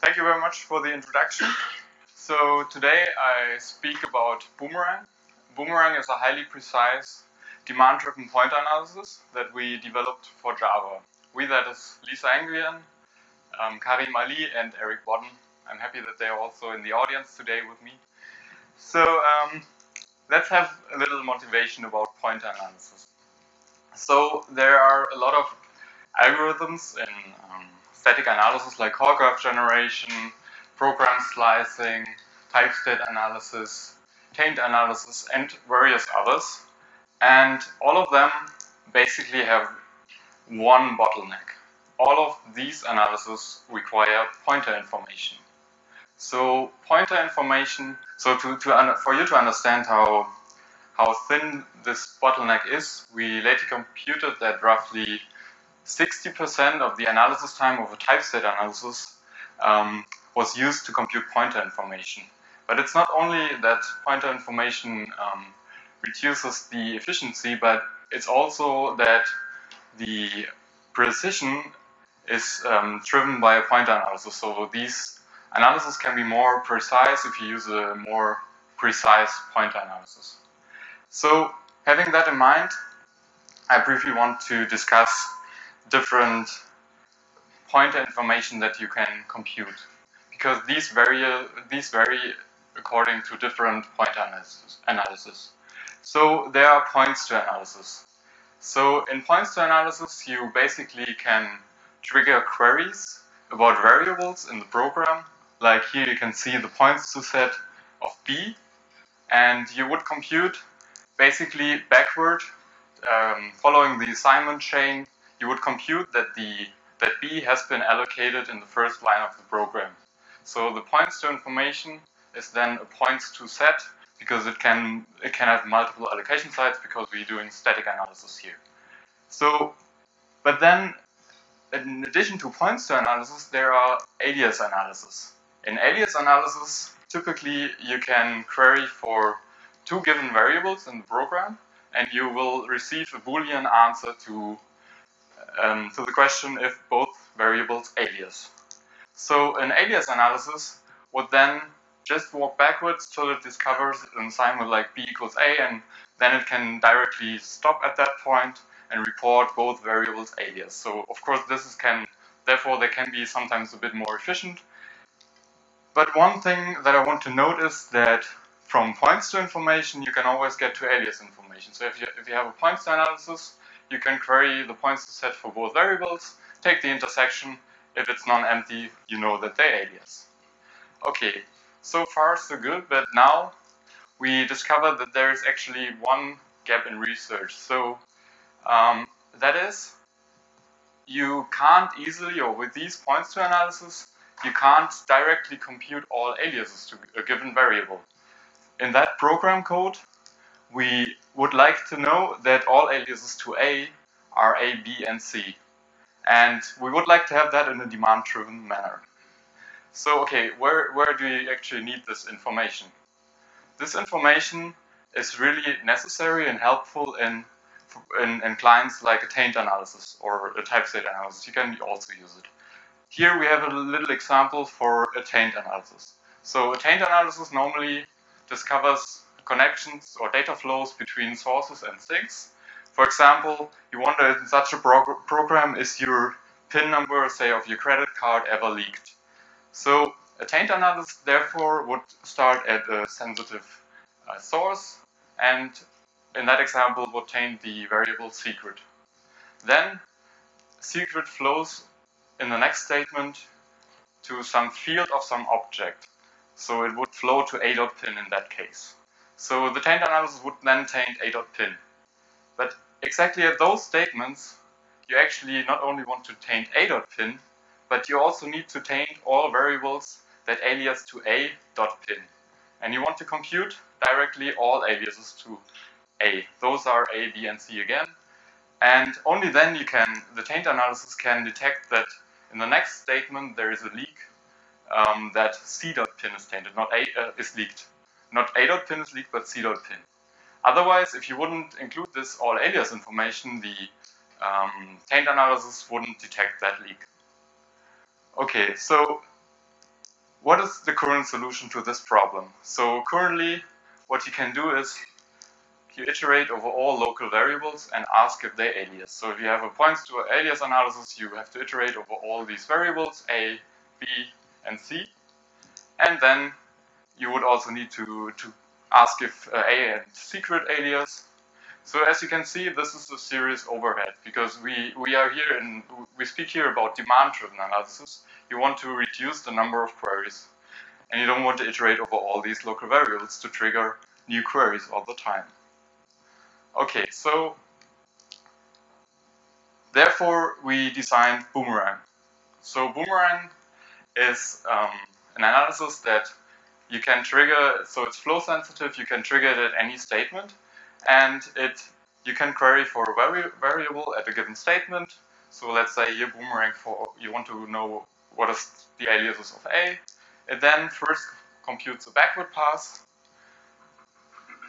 thank you very much for the introduction. So today I speak about Boomerang. Boomerang is a highly precise demand-driven pointer analysis that we developed for Java. We, that is Lisa Nguyen, um, Karim Ali, and Eric Bodden. I'm happy that they're also in the audience today with me. So um, let's have a little motivation about pointer analysis. So there are a lot of algorithms in um, static analysis like call graph generation, program slicing, type state analysis, taint analysis, and various others. And all of them basically have one bottleneck. All of these analyses require pointer information. So pointer information, so to, to for you to understand how, how thin this bottleneck is, we later computed that roughly 60% of the analysis time of a type state analysis um, was used to compute pointer information. But it's not only that pointer information um, reduces the efficiency, but it's also that the precision is um, driven by a pointer analysis. So these analysis can be more precise if you use a more precise pointer analysis. So having that in mind, I briefly want to discuss different pointer information that you can compute because these vary, these vary according to different pointer analysis. analysis. So there are points to analysis. So in points to analysis, you basically can trigger queries about variables in the program. Like here you can see the points to set of B, and you would compute basically backward, um, following the assignment chain, you would compute that the that B has been allocated in the first line of the program. So the points to information is then a points to set because it can it can have multiple allocation sites because we're doing static analysis here. So, but then in addition to points to analysis, there are alias analysis. In alias analysis, typically you can query for two given variables in the program, and you will receive a Boolean answer to um, to the question if both variables alias. So an alias analysis would then just walk backwards till it discovers an assignment like b equals a, and then it can directly stop at that point and report both variables alias. So of course this is can, therefore they can be sometimes a bit more efficient. But one thing that I want to note is that from points to information, you can always get to alias information. So if you, if you have a points to analysis, you can query the points to set for both variables, take the intersection. If it's non-empty, you know that they're alias. Okay, so far so good, but now we discovered that there is actually one gap in research. So um, that is, you can't easily, or with these points to analysis, you can't directly compute all aliases to a given variable. In that program code, we would like to know that all aliases to A are A, B, and C. And we would like to have that in a demand-driven manner. So, okay, where, where do we actually need this information? This information is really necessary and helpful in, in, in clients like a taint analysis or a type state analysis. You can also use it. Here we have a little example for a taint analysis. So a taint analysis normally discovers connections or data flows between sources and sinks. For example, you wonder in such a prog program is your PIN number, say, of your credit card ever leaked? So a taint analysis therefore would start at a sensitive uh, source and in that example would taint the variable secret. Then secret flows in the next statement to some field of some object. So it would flow to a.pin in that case. So the taint analysis would then taint a dot pin. But exactly at those statements, you actually not only want to taint a dot pin, but you also need to taint all variables that alias to a dot pin. And you want to compute directly all aliases to a. Those are a, b, and c again. And only then you can, the taint analysis can detect that in the next statement there is a leak um, that c dot pin is tainted, not a uh, is leaked. Not a dot pin is leaked, but c dot pin. Otherwise, if you wouldn't include this all alias information, the um, taint analysis wouldn't detect that leak. Okay, so what is the current solution to this problem? So currently, what you can do is you iterate over all local variables and ask if they alias. So if you have a points to alias analysis, you have to iterate over all these variables, A, B, and C. And then you would also need to, to ask if uh, A and secret alias. So as you can see, this is a serious overhead because we, we are here and we speak here about demand-driven analysis. You want to reduce the number of queries and you don't want to iterate over all these local variables to trigger new queries all the time. Okay, so therefore we designed Boomerang. So Boomerang is um, an analysis that you can trigger, so it's flow sensitive, you can trigger it at any statement, and it you can query for a vari variable at a given statement. So let's say here boomerang for, you want to know what is the aliases of A. It then first computes a backward pass,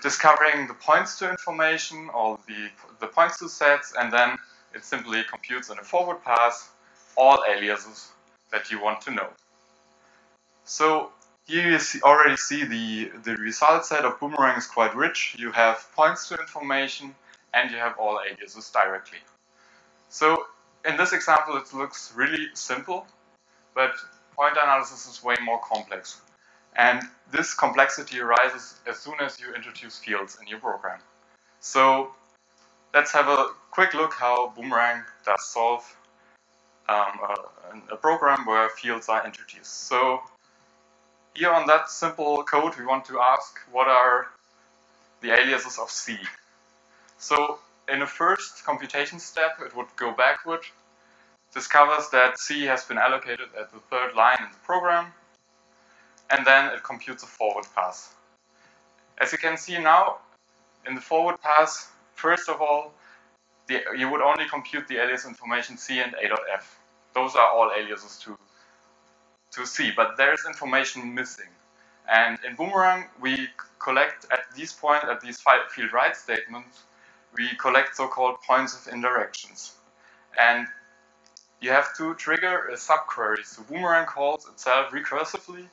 discovering the points to information, all the, the points to sets, and then it simply computes in a forward pass all aliases that you want to know. So here you see, already see the, the result set of Boomerang is quite rich. You have points to information and you have all aliases directly. So in this example, it looks really simple, but pointer analysis is way more complex. And this complexity arises as soon as you introduce fields in your program. So let's have a quick look how Boomerang does solve um, a, a program where fields are introduced. So here on that simple code, we want to ask what are the aliases of C. So in the first computation step, it would go backward, discovers that C has been allocated at the third line in the program, and then it computes a forward pass. As you can see now, in the forward pass, first of all, the, you would only compute the alias information C and A.F. Those are all aliases to to see, but there is information missing. And in Boomerang, we collect at this point, at these field write statements, we collect so-called points of indirections. And you have to trigger a subquery. So Boomerang calls itself recursively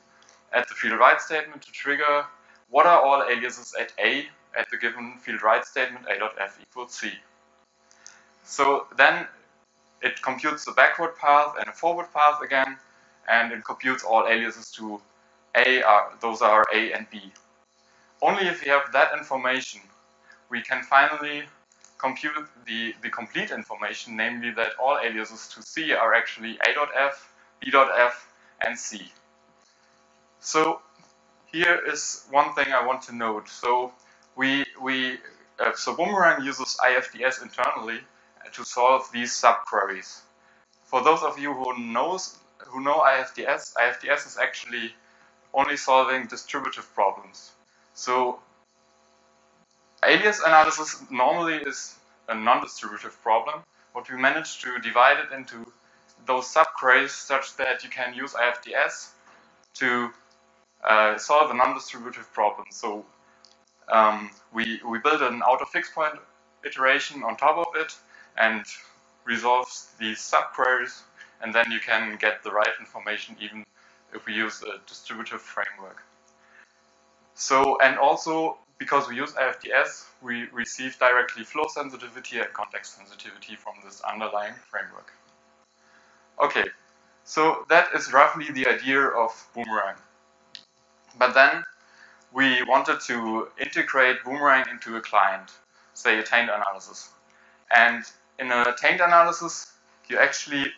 at the field write statement to trigger what are all aliases at A at the given field write statement A.F equals C. So then it computes the backward path and a forward path again, and it computes all aliases to A, are, those are A and B. Only if we have that information, we can finally compute the, the complete information, namely that all aliases to C are actually A.F, B.F, and C. So here is one thing I want to note. So we, we uh, so Boomerang uses IFDS internally to solve these subqueries. For those of you who knows who know IFDS, IFDS is actually only solving distributive problems. So alias analysis normally is a non-distributive problem, but we managed to divide it into those subqueries such that you can use IFDS to uh, solve a non-distributive problem. So um, we, we build an auto fixed point iteration on top of it and resolves these subqueries and then you can get the right information even if we use a distributive framework. So, and also because we use IFDS, we receive directly flow sensitivity and context sensitivity from this underlying framework. Okay, so that is roughly the idea of Boomerang. But then we wanted to integrate Boomerang into a client, say a taint analysis. And in a taint analysis, you actually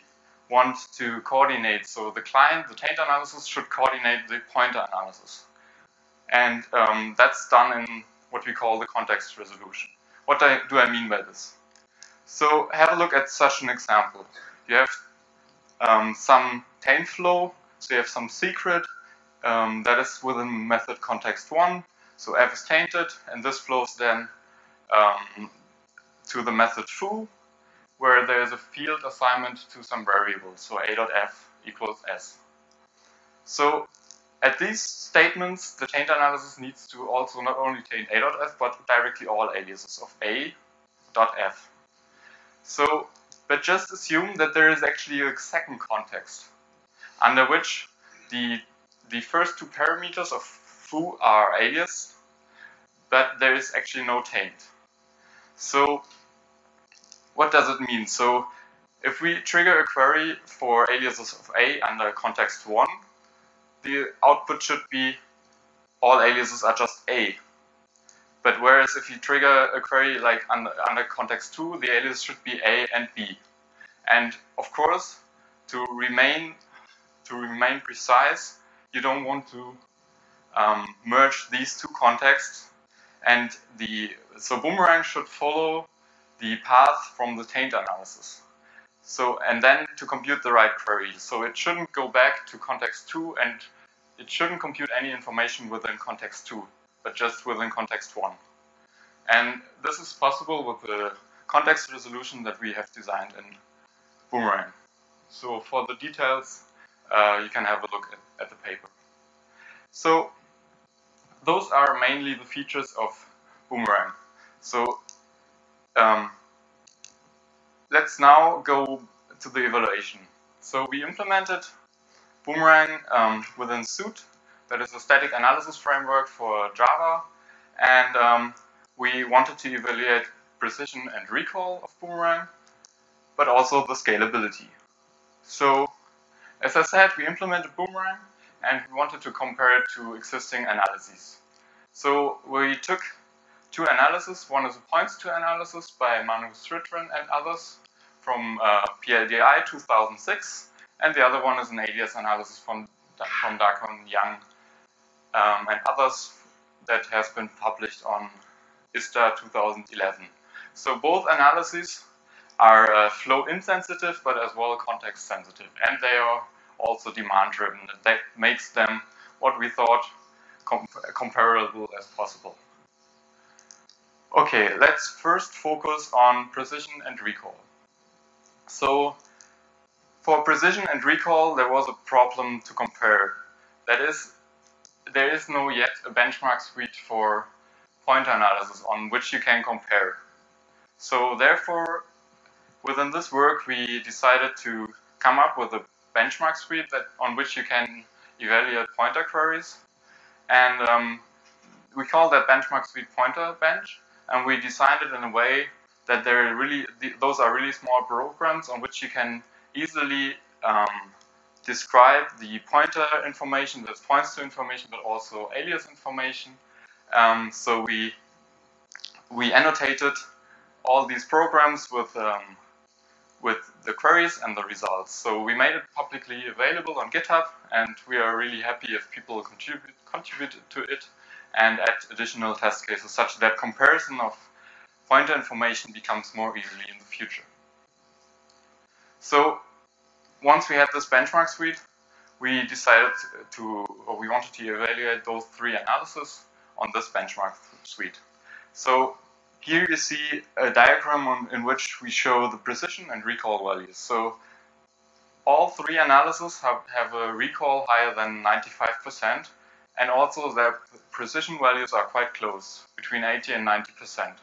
want to coordinate. So the client, the taint analysis should coordinate the pointer analysis. And um, that's done in what we call the context resolution. What do I mean by this? So have a look at such an example. You have um, some taint flow, so you have some secret um, that is within method context one. So f is tainted, and this flows then um, to the method foo, where there is a field assignment to some variable, so a.f equals s. So at these statements, the taint analysis needs to also not only taint a.f, but directly all aliases of a.f. So, but just assume that there is actually a second context under which the, the first two parameters of foo are alias, but there is actually no taint. So what does it mean? So if we trigger a query for aliases of A under context 1, the output should be all aliases are just A. But whereas if you trigger a query like under, under context 2, the alias should be A and B. And of course, to remain to remain precise, you don't want to um, merge these two contexts. And the so boomerang should follow the path from the taint analysis. So, and then to compute the right query. So it shouldn't go back to context 2 and it shouldn't compute any information within context 2, but just within context 1. And this is possible with the context resolution that we have designed in Boomerang. So for the details, uh, you can have a look at, at the paper. So those are mainly the features of Boomerang. So um, let's now go to the evaluation. So we implemented Boomerang um, within Soot, that is a static analysis framework for Java, and um, we wanted to evaluate precision and recall of Boomerang, but also the scalability. So, as I said, we implemented Boomerang, and we wanted to compare it to existing analyses. So we took two analyses. One is a points to analysis by Manu Sridharan and others from uh, PLDI 2006, and the other one is an alias analysis from, from Dacong Yan um, and others that has been published on ISSTA 2011. So both analyses are uh, flow insensitive, but as well context sensitive, and they are also demand driven. That makes them what we thought com comparable as possible. Okay, let's first focus on precision and recall. So for precision and recall, there was a problem to compare. That is, there is no yet a benchmark suite for pointer analysis on which you can compare. So therefore, within this work, we decided to come up with a benchmark suite that on which you can evaluate pointer queries. And um, we call that benchmark suite pointer bench. And we designed it in a way that they're really those are really small programs on which you can easily um, describe the pointer information that points to information, but also alias information. Um, so we we annotated all these programs with um, with the queries and the results. So we made it publicly available on GitHub, and we are really happy if people contribute contribute to it and add additional test cases such that comparison of pointer information becomes more easily in the future. So once we had this benchmark suite, we decided to, or we wanted to evaluate those three analyses on this benchmark suite. So here you see a diagram on, in which we show the precision and recall values. So all three analyses have, have a recall higher than 95%, and also their precision values are quite close, between 80 and 90%.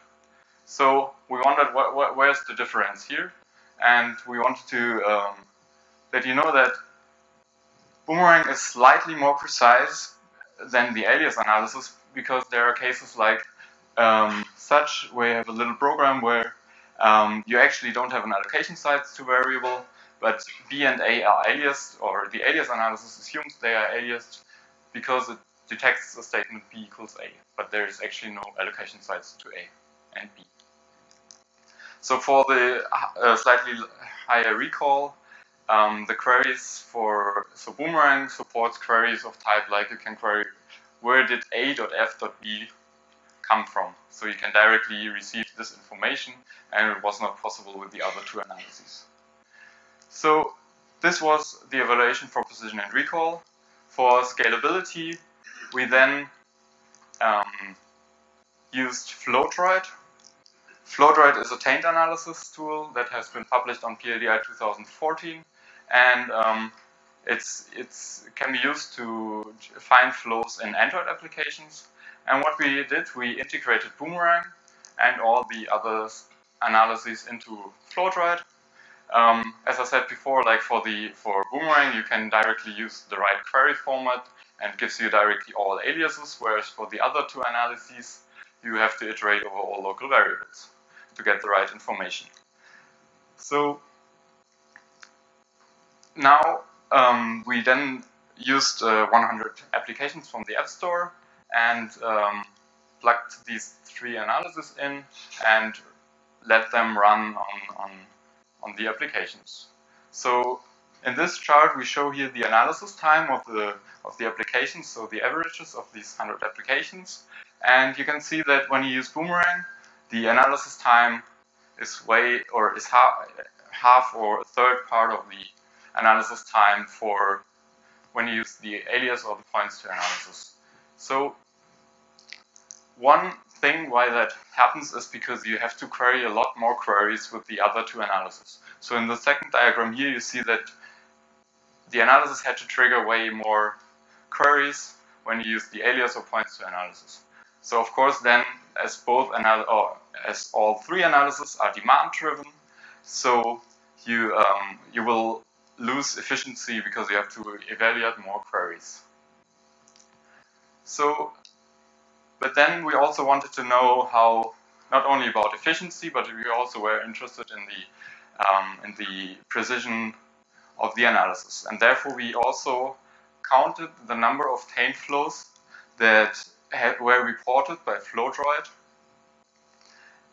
So we wondered what, what, where's the difference here, and we wanted to um, let you know that Boomerang is slightly more precise than the alias analysis because there are cases like um, such where you have a little program where um, you actually don't have an allocation sites to variable, but B and A are aliased, or the alias analysis assumes they are aliased because it detects the statement B equals A, but there is actually no allocation sites to A and B. So for the uh, slightly higher recall, um, the queries for, so Boomerang supports queries of type like you can query where did A.F.B come from. So you can directly receive this information and it was not possible with the other two analyses. So this was the evaluation for precision and recall. For scalability, we then um, used FlowDroid. FlowDroid is a taint analysis tool that has been published on PLDI 2014, and um, it's it's can be used to find flows in Android applications. And what we did, we integrated Boomerang and all the other analyses into FlowDroid, Um, as I said before, like for the for Boomerang, you can directly use the right query format and gives you directly all aliases, whereas for the other two analyses, you have to iterate over all local variables to get the right information. So now um, we then used uh, 100 applications from the App Store and um, plugged these three analyses in and let them run on, on, on the applications. So in this chart, we show here the analysis time of the of the applications, so the averages of these 100 applications. And you can see that when you use Boomerang, the analysis time is way or is half, half or a third part of the analysis time for when you use the alias or the points to analysis. So one thing why that happens is because you have to query a lot more queries with the other two analyses. So in the second diagram here, you see that the analysis had to trigger way more queries when you use the alias or points to analysis. So of course then, as both or as all three analyses are demand driven, so you um, you will lose efficiency because you have to evaluate more queries. So, but then we also wanted to know how not only about efficiency, but we also were interested in the um, in the precision of the analysis. And therefore, we also counted the number of taint flows that had, were reported by FlowDroid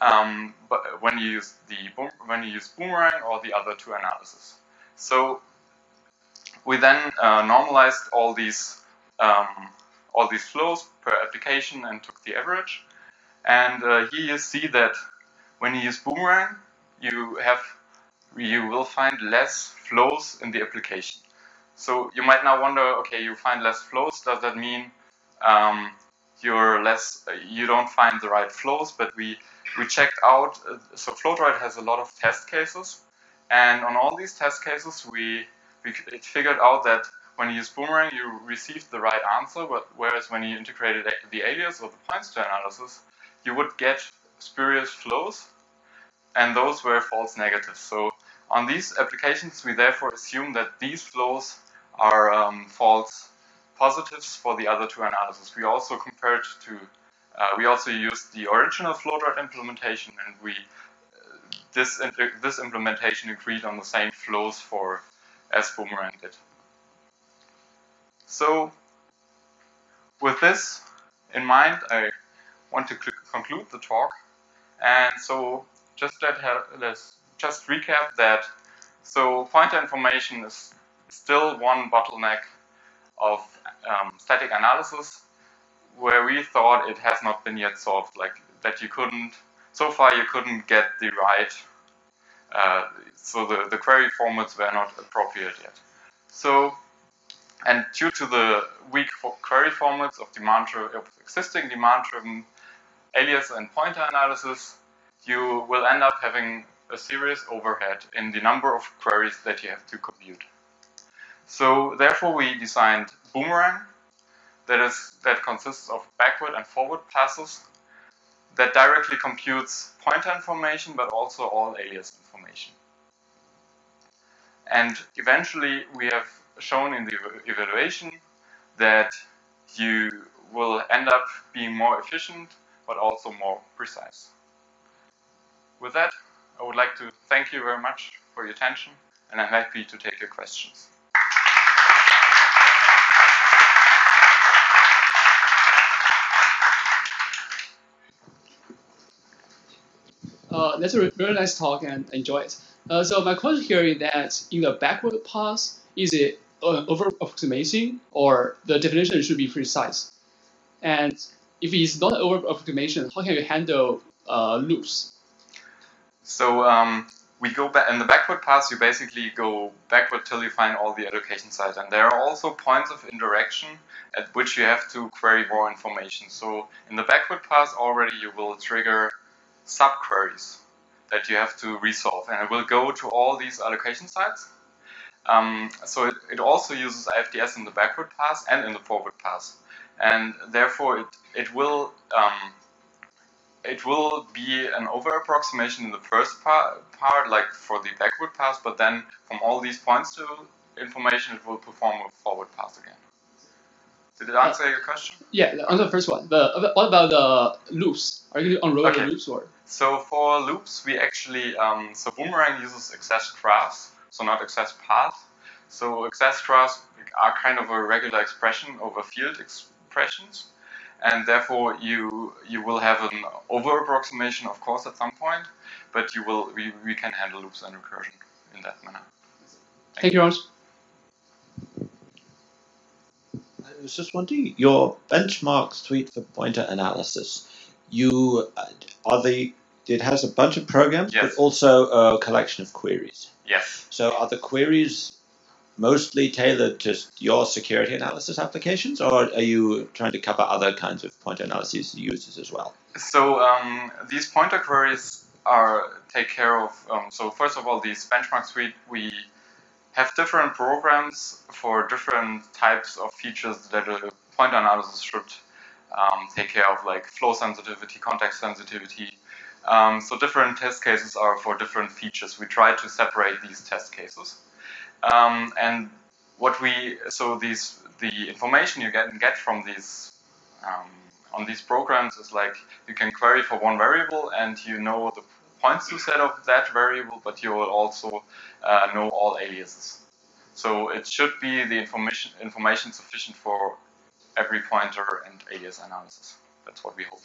um, but when you use the when you use Boomerang or the other two analyses. So we then uh, normalized all these um, all these flows per application and took the average. And uh, here you see that when you use Boomerang, you have you will find less flows in the application. So you might now wonder, okay, you find less flows. Does that mean um, you're less, you don't find the right flows? But we we checked out. Uh, so FlowDroid has a lot of test cases, and on all these test cases, we we it figured out that when you use Boomerang, you received the right answer, but whereas when you integrated the alias or the points to analysis, you would get spurious flows, and those were false negatives. So on these applications, we therefore assume that these flows are um, false positives for the other two analyses. We also compared to, uh, we also used the original FlowDroid implementation, and we uh, this this implementation agreed on the same flows for as Boomerang did. So with this in mind, I want to conclude the talk. And so just let let's just recap that. So pointer information is still one bottleneck of um, static analysis where we thought it has not been yet solved, like that you couldn't, so far you couldn't get the right, uh, so the, the query formats were not appropriate yet. So, and due to the weak query formats of demand of existing demand-driven alias and pointer analysis, you will end up having a serious overhead in the number of queries that you have to compute. So therefore we designed Boomerang that is that consists of backward and forward passes that directly computes pointer information but also all alias information. And eventually we have shown in the evaluation that you will end up being more efficient but also more precise. With that, I would like to thank you very much for your attention and I'm happy to take your questions. Uh, that's a very nice talk and enjoy it. Uh, so my question here is that in the backward pass, is it over approximation or the definition should be precise? And if it's not over approximation, how can you handle uh, loops? So um, we go back in the backward pass. You basically go backward till you find all the allocation sites, and there are also points of indirection at which you have to query more information. So in the backward pass already you will trigger subqueries that you have to resolve. And it will go to all these allocation sites. Um, so it, it, also uses IFDS in the backward pass and in the forward pass. And therefore, it, it will um, it will be an over approximation in the first part, part, like for the backward pass, but then from all these points to information, it will perform a forward pass again. Did it answer uh, your question? Yeah, on the first one. The, what about the loops? Are you unroll okay. the loops or? So for loops, we actually um, so Boomerang uses access graphs, so not access path. So access graphs are kind of a regular expression over field expressions and therefore you you will have an over approximation, of course, at some point, but you will we, we can handle loops and recursion in that manner. Thank, Thank you, Hans. I was just wondering, your benchmark suite for pointer analysis, you uh, are the it has a bunch of programs, yes. but also a collection of queries. Yes. So are the queries mostly tailored to your security analysis applications, or are you trying to cover other kinds of pointer analysis uses as well? So um, these pointer queries are take care of. Um, so first of all, these benchmark suite we have different programs for different types of features that a pointer analysis should um, take care of, like flow sensitivity, context sensitivity. Um, so different test cases are for different features. We try to separate these test cases. Um, and what we so these the information you get get from these um, on these programs is like you can query for one variable and you know the points to set of that variable, but you will also uh, know all aliases. So it should be the information information sufficient for every pointer and alias analysis. That's what we hope.